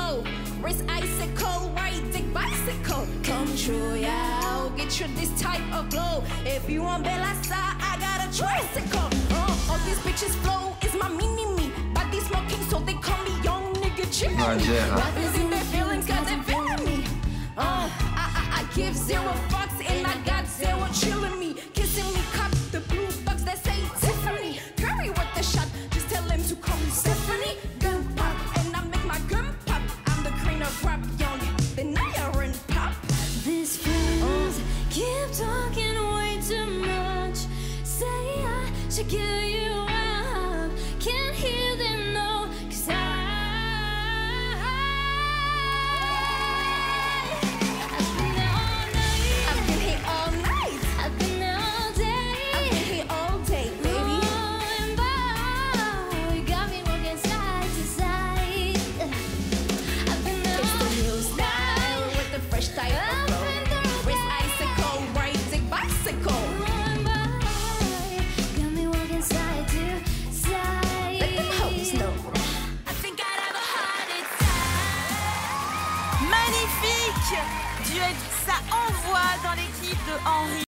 low. Race icicle, white dick bicycle. Come true, yeah. I'll get you this type of glow. If you want Bella Star, I got a tricycle. Uh, all these bitches flow is my mini me. Body smoking, so they call me young nigga chimney. Right in their feelings, cause they're feeling me. Uh, I, I, I give zero fuck. Should give you Magnifique Duel, ça envoie dans l'équipe de Henri.